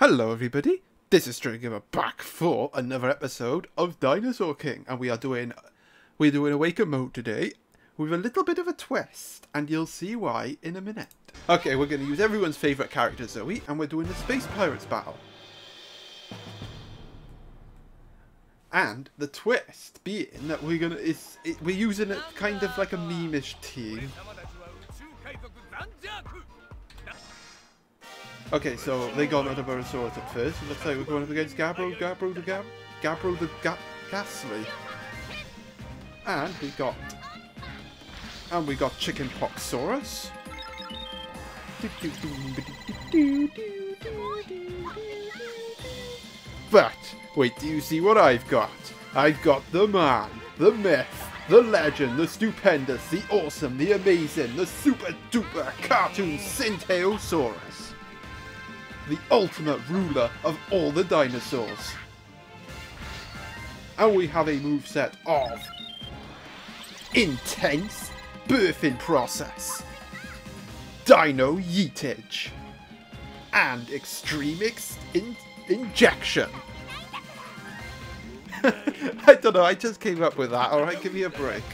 Hello everybody, this is Stranger Gamer back for another episode of Dinosaur King and we are doing we're doing Awaken mode today with a little bit of a twist and you'll see why in a minute. Okay, we're going to use everyone's favourite character Zoe and we're doing the Space Pirates battle. And the twist being that we're gonna is we're using it kind of like a meme-ish team Okay, so they got another Nodobarosaurus at first. It looks like we're going up against Gabbro, Gabbro the Gab, Gabbro the Ga Ghastly. And we got, and we got Chickenpoxsaurus. But, wait do you see what I've got? I've got the man, the myth, the legend, the stupendous, the awesome, the amazing, the super duper cartoon Tsintaosaurus the ultimate ruler of all the dinosaurs. And we have a move set of Intense Birthing Process, Dino Yeetage, and Extreme ex in Injection. I don't know, I just came up with that, alright, give me a break.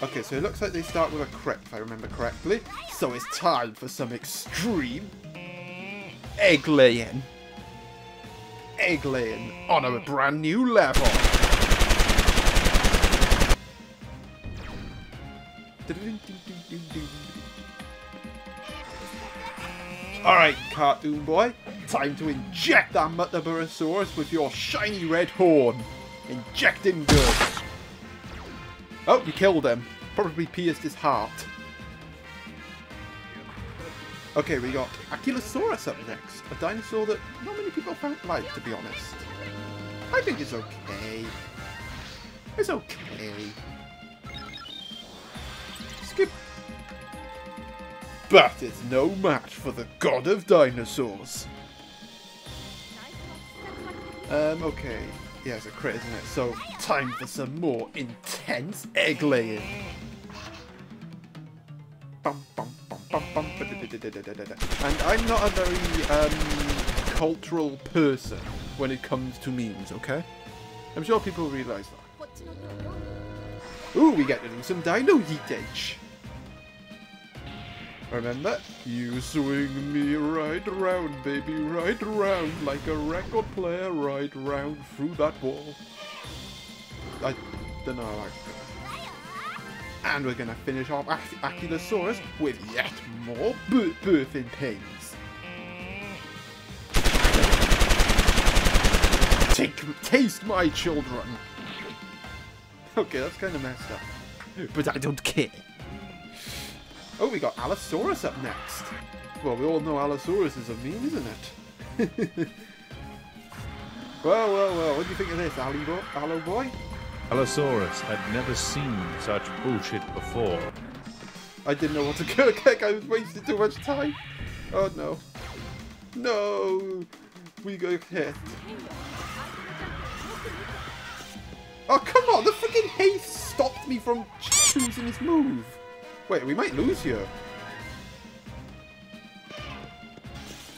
Okay, so it looks like they start with a crit, if I remember correctly. So it's time for some extreme egg laying. Egg laying on a brand new level. Alright, cartoon boy. Time to inject that Muttaburrasaurus with your shiny red horn. Injecting good. Oh, you killed him. Probably pierced his heart. Okay, we got Ankylosaurus up next. A dinosaur that not many people found like, to be honest. I think it's okay. It's okay. Skip. But it's no match for the god of dinosaurs. Um, okay. Yeah, it's a crit, isn't it? So, time for some more intense egg laying. And I'm not a very um, cultural person when it comes to memes, okay? I'm sure people realise that. Ooh, we get to do some dino yeetage. Remember? You swing me right around, baby, right around, like a record player, right round through that wall. I And we're gonna finish off Ankylosaurus with yet more birthing pains. Take, taste my children! Okay, that's kind of messed up. But I don't care. Oh, we got Allosaurus up next. Well, we all know Allosaurus is a meme, isn't it? well, well, well, what do you think of this, Allo boy? Allo boy? Allosaurus had never seen such bullshit before. I didn't know what to click. I was wasting too much time. Oh no. No. We got hit. Oh, come on. The freaking haste stopped me from choosing this move. Wait, we might lose here.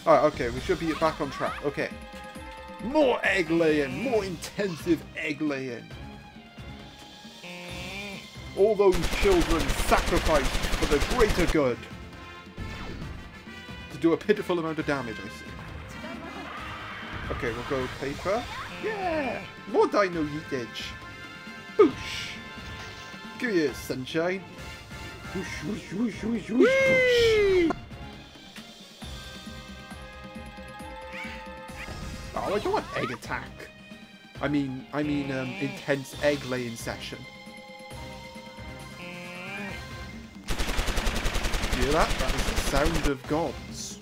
Alright, okay, we should be back on track. Okay. More egg laying, more intensive egg laying. All those children sacrificed for the greater good. To do a pitiful amount of damage, I see. Okay, we'll go paper. Yeah! More dino yeetage. Boosh! Give a sunshine. Whoosh, whoosh, whoosh, whoosh, whoosh, whoosh. Oh, I don't want egg attack. I mean, I mean, um, intense egg laying session. Hear that? That is the sound of gods.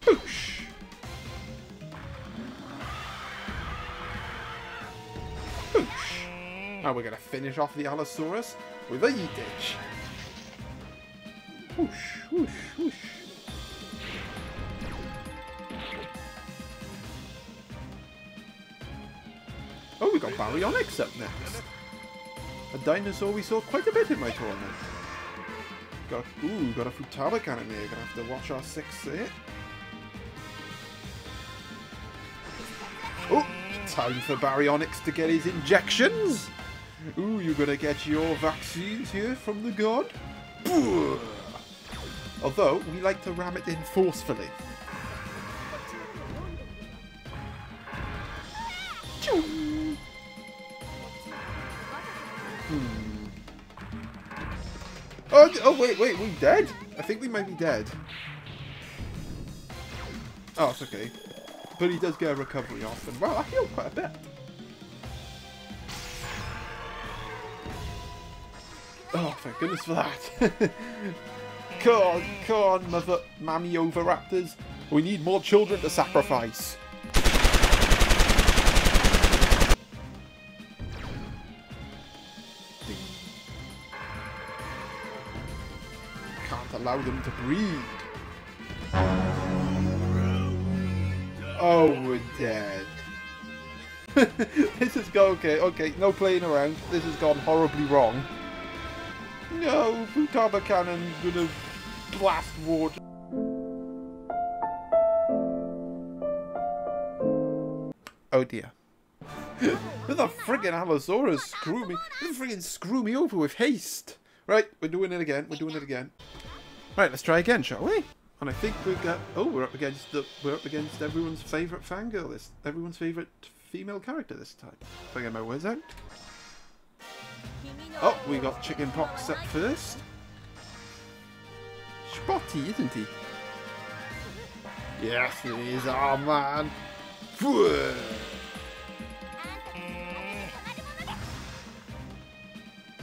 Boosh! And we're going to finish off the Allosaurus with a Yeetage. Whoosh, whoosh, whoosh. Oh, we got Baryonyx up next. A dinosaur we saw quite a bit in my tournament. Got a, ooh, got a Futaba cannon here. Gonna have to watch our six there. Oh, time for Baryonyx to get his injections. Ooh, you're gonna get your vaccines here from the god. Although, we like to ram it in forcefully. Wait, wait, we dead? I think we might be dead. Oh, it's okay. But he does get a recovery off, and well, I heal quite a bit. Oh, thank goodness for that. come on, come on, mother, mammy over raptors. We need more children to sacrifice. Allow them to breed. Oh, we're dead. this has gone okay. Okay, no playing around. This has gone horribly wrong. No, Futaba Cannon's gonna blast water. Oh dear. the friggin' Allosaurus screw me. This friggin' screw me over with haste. Right, we're doing it again. We're doing it again. Right, let's try again, shall we? And I think we've got. Oh, we're up against the. We're up against everyone's favourite fangirl. This everyone's favourite female character this time. If I get my words out. Oh, we got chicken pox up first. Spotty, isn't he? Yes, he is. Oh man.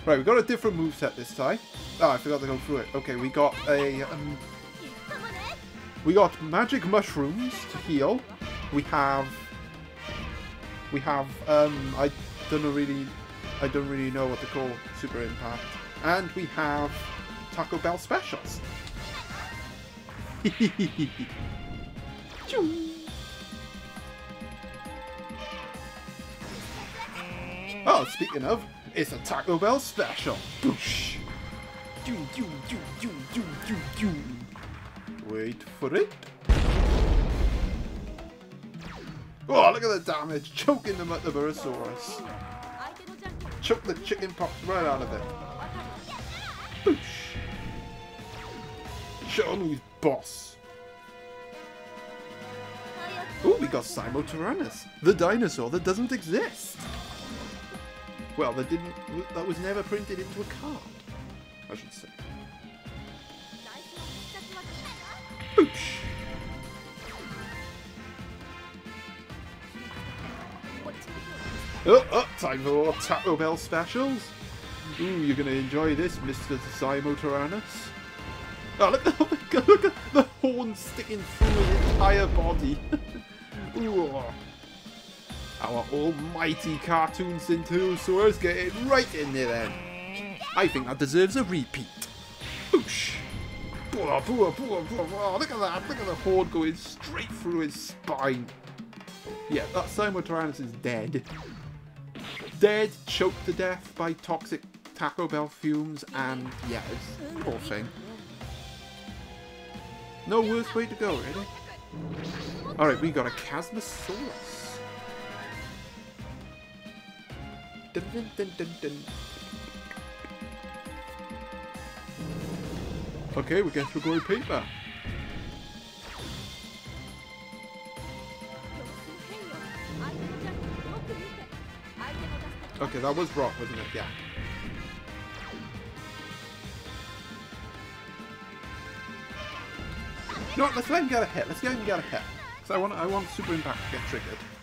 Right, we got a different move set this time. Oh, I forgot to go through it. Okay, we got a um, we got magic mushrooms to heal. We have we have um I don't really I don't really know what to call super impact. And we have Taco Bell specials. oh, speaking of, it's a Taco Bell special. Boosh. Doo, doo, doo, doo, doo, doo, doo. Wait for it. Oh, look at the damage. Choking the Barosaurus. Choke the chicken pox right out of it. Boosh. Show who's boss. Oh, we got Simultaranus, the dinosaur that doesn't exist. Well, that didn't. That was never printed into a card. I should say. Boosh. Oh, oh, time for more Taco Bell specials. Ooh, you're gonna enjoy this, Mr. Simultaranus. Oh, look, oh my god, look at the horn sticking through his entire body. Ooh. Oh. Our almighty cartoon Tsintaosaurus getting right in there then. I think that deserves a repeat. Blah. Look at that, look at the horde going straight through his spine. Yeah, that Simultaranus is dead. Dead, choked to death by toxic Taco Bell fumes, and yeah, it's a poor thing. No worse way to go, really. Alright, we got a Chasmosaurus. Dun, dun, dun. Okay, we get through gory paper. Okay, that was Brock, wasn't it? Yeah. No, let's let him get a hit. Let's get him get a hit. Because I want, I want Super Impact to get triggered.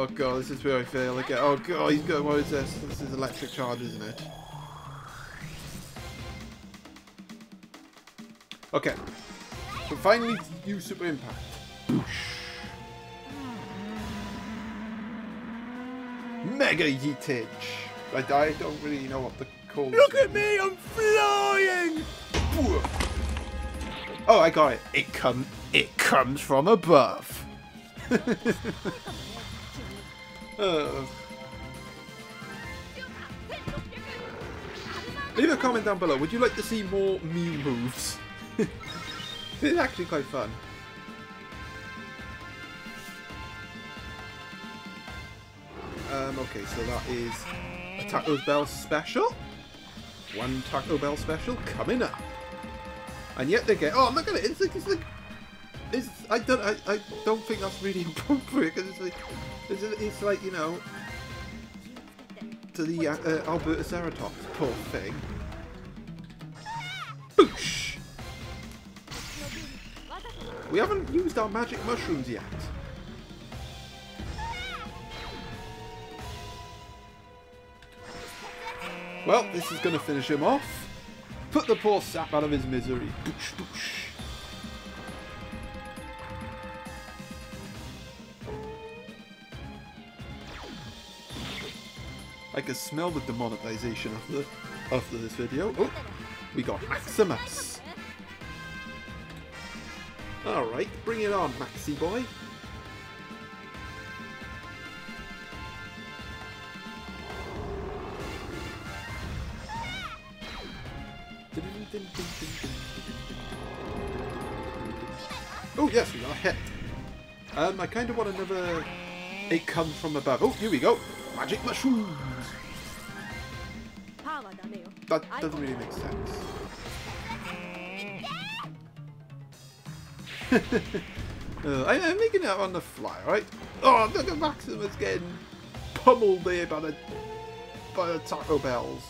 Oh god, this is where I fail again. Oh god, he's got, what is this? This is electric charge, isn't it? Okay. So finally use Super Impact. Boosh. Mega Yeetage! I, I don't really know what to call Look at me, I'm flying! Oh, I got it. It come it comes from above. uh. Leave a comment down below. Would you like to see more Mew moves? it's actually quite fun. Um, okay, so that is a Taco Bell special. One Taco Bell special coming up. And yet they get. Oh, look at it! It's like it's like. It's, I don't. I, I don't think that's really appropriate because it's like. It's, it's like you know. To the uh, uh, Albertaceratops, poor thing. Boosh! We haven't used our magic mushrooms yet. Well, this is going to finish him off. Put the poor sap out of his misery. Boosh, boosh. I can smell the demonetization after, after this video. Oh, we got Maximus. Alright, bring it on, Maxi boy. Oh yes, we got hit. Um, I kind of want another... It comes from above. Oh, here we go. Magic mushrooms. That doesn't really make sense. uh, I, am making it on the fly, right? Oh, look at Maximus getting pummeled there by the by the Taco Bells.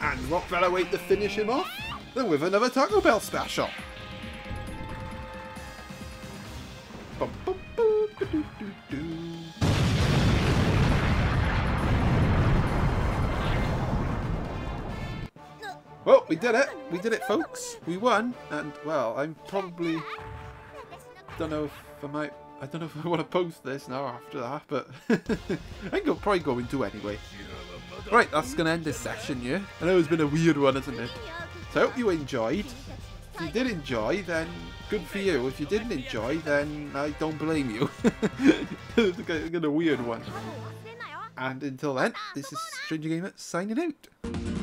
And what better way to finish him off than with another Taco Bell special? Bum, bum, bum, doo, doo, doo. Well, we did it. We did it, folks. We won. And, well, I'm probably... Don't know if I might... I don't know if I want to post this now after that, but I'm go, probably going to anyway. Right, that's going to end this session, yeah? I know it's been a weird one, isn't it? So I hope you enjoyed. If you did enjoy, then good for you. If you didn't enjoy, then I don't blame you. it's a weird one. And until then, this is Stranger Gamer signing out.